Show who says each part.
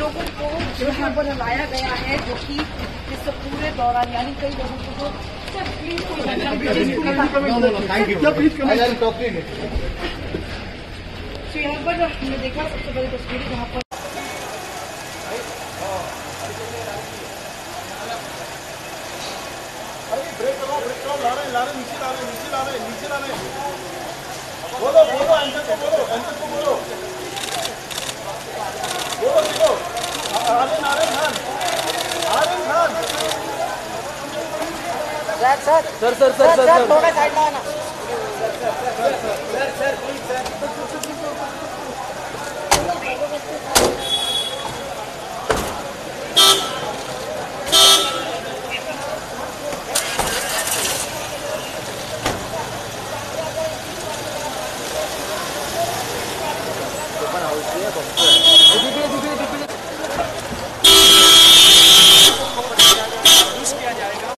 Speaker 1: लोगों को जो यहाँ पर लाया गया है जो कि इस पूरे दौरान यानी कई लोगों को तो यहाँ पर हमने देखा सबसे बड़ी तस्वीर जहाँ पर
Speaker 2: ब्रेक ब्रेक ला रहे ला रहे नीचे ला रहे नीचे ला रहे नीचे ला रहे हैं बोलो बोलो एंकर को बोलो एंकर को बोलो। बोलो देखो Aryan Aryan Khan Aryan Khan.
Speaker 3: Sir sir sir sir sir. थोड़ा साइड में आना 个董事。